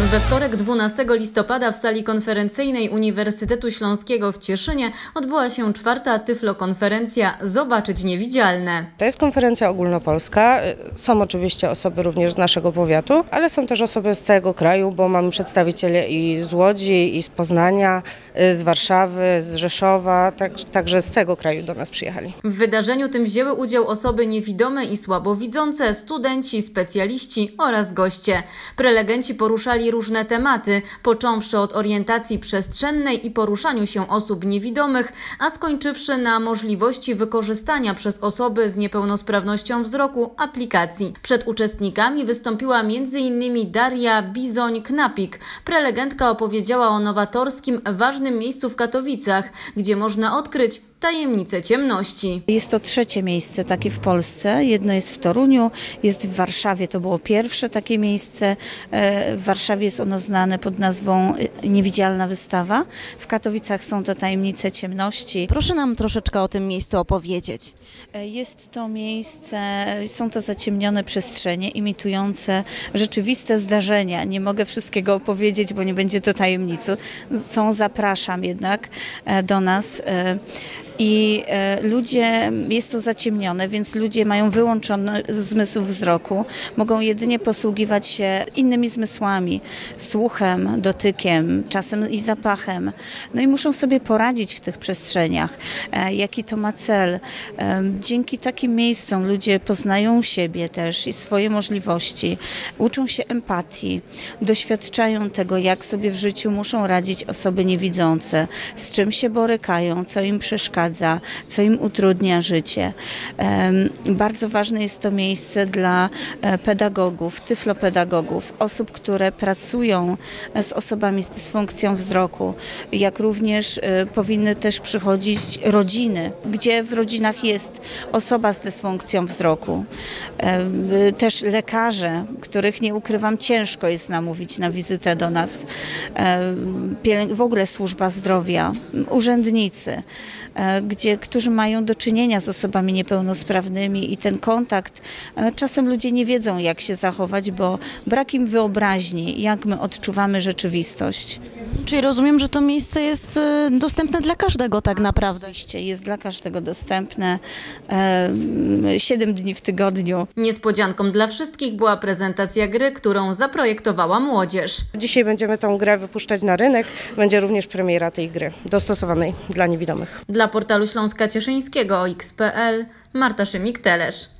We wtorek 12 listopada w sali konferencyjnej Uniwersytetu Śląskiego w Cieszynie odbyła się czwarta tyflokonferencja Zobaczyć Niewidzialne. To jest konferencja ogólnopolska. Są oczywiście osoby również z naszego powiatu, ale są też osoby z całego kraju, bo mamy przedstawicieli i z Łodzi, i z Poznania, z Warszawy, z Rzeszowa, tak, także z całego kraju do nas przyjechali. W wydarzeniu tym wzięły udział osoby niewidome i słabowidzące, studenci, specjaliści oraz goście. Prelegenci poruszali różne tematy, począwszy od orientacji przestrzennej i poruszaniu się osób niewidomych, a skończywszy na możliwości wykorzystania przez osoby z niepełnosprawnością wzroku aplikacji. Przed uczestnikami wystąpiła m.in. Daria Bizoń-Knapik. Prelegentka opowiedziała o nowatorskim, ważnym miejscu w Katowicach, gdzie można odkryć tajemnice ciemności. Jest to trzecie miejsce takie w Polsce. Jedno jest w Toruniu, jest w Warszawie. To było pierwsze takie miejsce. E, W Warszawie jest ono znane pod nazwą e, Niewidzialna Wystawa. W Katowicach są to tajemnice ciemności. Proszę nam troszeczkę o tym miejscu opowiedzieć. E, Jest to miejsce, są to zaciemnione przestrzenie imitujące rzeczywiste zdarzenia. Nie mogę wszystkiego opowiedzieć, bo nie będzie to tajemnicą. Są, zapraszam jednak do nas. I e, ludzie, jest to zaciemnione, więc ludzie mają wyłączony zmysł wzroku. Mogą jedynie posługiwać się innymi zmysłami, słuchem, dotykiem, czasem i zapachem. No i muszą sobie poradzić w tych przestrzeniach. E, Jaki to ma cel? E, Dzięki takim miejscom ludzie poznają siebie też i swoje możliwości, uczą się empatii, doświadczają tego, jak sobie w życiu muszą radzić osoby niewidzące, z czym się borykają, co im przeszkadza, co im utrudnia życie. Bardzo ważne jest to miejsce dla e, pedagogów, tyflopedagogów, osób, które pracują e, z osobami z dysfunkcją wzroku, jak również e, powinny też przychodzić rodziny, gdzie w rodzinach jest osoba z dysfunkcją wzroku. Też lekarze, których nie ukrywam, ciężko jest namówić na wizytę do nas. W ogóle służba zdrowia, urzędnicy, gdzie, którzy mają do czynienia z osobami niepełnosprawnymi i ten kontakt, e, czasem ludzie nie wiedzą jak się zachować, bo brak im wyobraźni, jak my odczuwamy rzeczywistość. Czyli rozumiem, że to miejsce jest y, dostępne dla każdego tak naprawdę. Oczywiście jest dla każdego dostępne 7 dni w tygodniu. Niespodzianką dla wszystkich była prezentacja gry, którą zaprojektowała młodzież. Dzisiaj będziemy tą grę wypuszczać na rynek. Będzie również premiera tej gry, dostosowanej dla niewidomych. Dla portalu Śląska Cieszyńskiego OX.pl Marta Szymik-Telesz.